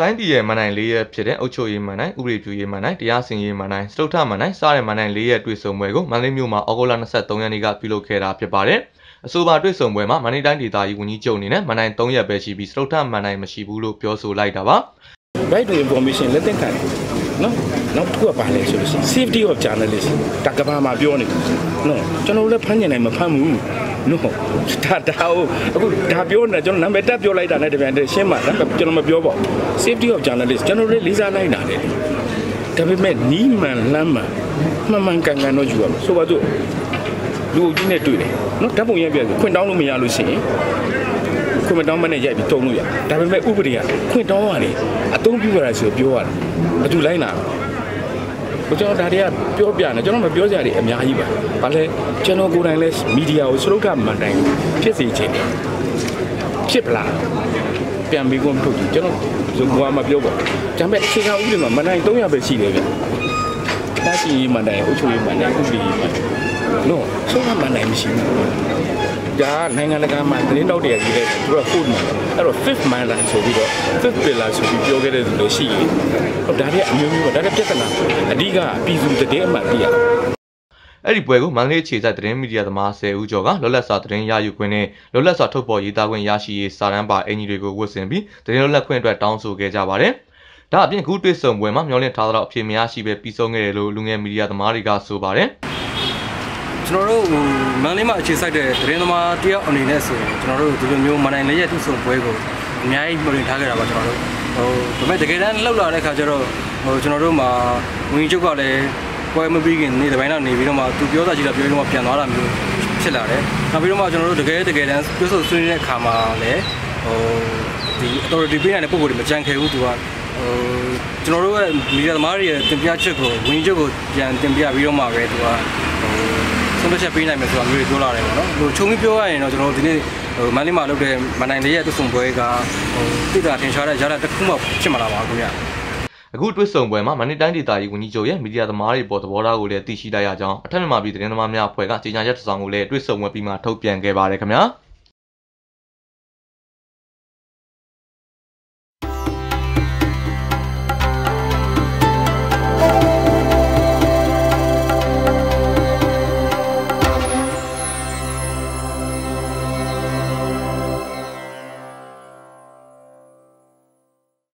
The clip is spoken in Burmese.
တိုင်းပြည်ရဲ့မန်နိုင်၄ရက်ဖြစ်တဲ့အုပ်ချုပ်ရေးမန်နိုင်ဥပဒေပြုရေးမန်နိုင်တရားစီရင်ရေးမန်နိုင်စတုထမန်နိုင်စားတဲ့မန်နိုင်၄ရက်တွေ့ဆုံပွဲကိုမန္တလေးမြို့မှာဩဂုတ်လ23ရက်နေ့ကပြုလုပ်ခဲ့တာဖြစ်ပါတယ်အဆိုပါတွေ့ဆုံပွဲမှာမန္တလေးတိုင်းဒေသကြီးဝန်ကြီးချုပ်အနေနဲ့မန်နိုင်3ရက်ပဲရှိပြီးစတုထမန်နိုင်မရှိဘူးလို့ပြောဆိုလိုက်တာပါ right to information လက်သင့်ခံတယ် နော်နောက်တစ်ခုကပါလဲဆိုလို့ရှိရင် safety of journalist တကဘာမှာပြောနေတယ်နော်ကျွန်တော်တို့လည်းဖမ်းကျင်နိုင်မဖမ်းဘူးနော်ဒါဒါဟုတ်အခုဒါပြောနေကျွန်တော်နာမည်တက်ပြောလိုက်တာနဲ့တပြန်တည်းရှင်းပါဒါကျွန်တော်မပြောပါဘူး safety of journalist ကျွန်တော်တို့လေးစားလိုက်တာလေဒါပေမဲ့နီးမှန်လမ်းမှန်မှန်မှန်ကန်ကန်တော့ယူရမယ်ဆိုပါစို့လူအုပ်ကြီးနဲ့တွေ့တယ်နော်ဓာတ်ပုံရိုက်ပြခွင့်တောင်းလို့မရလို့ရှိရင် ခွင့်မတောင်းမနဲ့ရိုက်ပြီးတုံလို့ရဒါပေမဲ့ဥပဒေကခွင့်တောင်းရတယ်အသုံးပြုရတာဆိုပြောရတယ်ဘယ်သူလိုက်နာဘယ်ကျွန်တော်ဒါတွေကပြောပြနေကျွန်တော်မပြောကြရတဲ့အများကြီးပါဘာလဲကျွန်တော်ကိုယ်တိုင်လဲမီဒီယာကိုစရုပ်ကမှန်တိုင်းဖြစ်စေချင်တယ်ဖြစ်ပလားပြန်ပြီးကုန်ထုတ်ကြည့်ကျွန်တော်ဇုံကွာမပြောပါဘူးဒါပေမဲ့အခြေခံဥပဒေမှာမန်တိုင်း300ပဲရှိတယ်ဗျတာစီမန်တိုင်းအုပ်ချုပ်ရေးမန်တိုင်းဥပဒေမန်တိုင်းနော်ဆုံးမမန်တိုင်းမရှိဘူး ဒါနိုင်ငံတကာမှာသတင်းတောက်တွေကကြီးတယ်သူတို့ကဟုတ်မှာအဲ့တော့ fifth man line ဆိုပြီးတော့ fifth pillar ဆိုပြီးပြောခဲ့တဲ့သူတွေရှိရင်ဟိုဒါတွေအမျိုးမျိုးပါဒါတွေပြဿနာအဓိကပြည်သူတည်အမှန်တရားအဲ့ဒီပွဲကိုမန္တလေးအခြေစိုက်သတင်းမီဒီယာသမား10ဦးကျော်ကလောလက်စာသတင်းရယူခွင့်နဲ့လောလက်စာထုတ်ဖော်ရေးသားခွင့်ရရှိရေးစာတမ်းပါအင်ဂျီတွေကိုဝတ်ဆင်ပြီးသတင်းလောလက်ခွင့်အတွက်တောင်းဆိုခဲ့ကြပါတယ်။ဒါအပြင်အခုတွေ့ဆုံပွဲမှာမျှော်လင့်ထားသောအဖြစ်များရှိပဲပြီးဆုံးခဲ့တယ်လို့လူငယ်မီဒီယာသမားတွေကဆိုပါတယ်။ ကျွန်တော်တို့ဟိုမန္တလေးမှာအခြေစိုက်တဲ့သတင်းသမားတယောက်အနေနဲ့ဆိုရင်ကျွန်တော်တို့ဒီလိုမျိုးမနိုင်လေးရဲ့သူ့ဆုံပွဲကိုအများကြီးမျှော်လင့်ထားခဲ့တာပါကျွန်တော်တို့ဟိုဒါပေမဲ့တကယ်တမ်းလှုပ်လာတဲ့ခါကျတော့ဟိုကျွန်တော်တို့မှာဝင်ကြီးချုပ်ကလည်းပွဲမပြီးခင်နေ့တစ်ပိုင်းတော့နေပြီးတော့မှသူပြောတာကြည့်တာပြောပြီးတော့ပြန်သွားတာမျိုးဖြစ်လာတယ်နောက်ပြီးတော့မှကျွန်တော်တို့တကယ်တကယ်တမ်းပြောဆိုဆွေးနွေးတဲ့အခါမှာလည်းဟိုဒီ authority ပေးတဲ့ပုံစံတွေမကြံခဲ့ဘူးသူကဟိုကျွန်တော်တို့ရဲ့မီဒီယာသမားတွေရဲ့တင်ပြချက်ကိုဝင်ကြီးချုပ်ကိုပြန်တင်ပြပြီးတော့မှပဲသူကဟို ဆုံးဖြတ်ချက်ပေးနိုင်မယ်ဆိုတာမျိုးတွေပြောလာတယ်ပေါ့နော်ဟိုခြုံပြီးပြောရရင်တော့ကျွန်တော်တို့ဒီနေ့ဟိုမန္တလေးမှာလုပ်တဲ့မန်နိုင်လေးရဲ့သူ့ဆုံပွဲကဟိုတိတာထင်ရှားတဲ့ရလဒ်တစ်ခုမှဖြစ်မလာပါဘူးခင်ဗျာအခုတွေ့ဆုံပွဲမှာမန္တလေးတိုင်းဒေသကြီးဝန်ကြီးချုပ်ရဲ့မီဒီယာသမားတွေပေါ်သဘောထားကိုလည်းသိရှိလိုက်ရကြောင်းအထက်မြန်မာပြည်သတင်းသမားများအဖွဲ့ကကြေညာချက်တစ်စောင်ကိုလည်းတွေ့ဆုံပွဲပြီးမှထုတ်ပြန်ခဲ့ပါတယ်ခင်ဗျာ။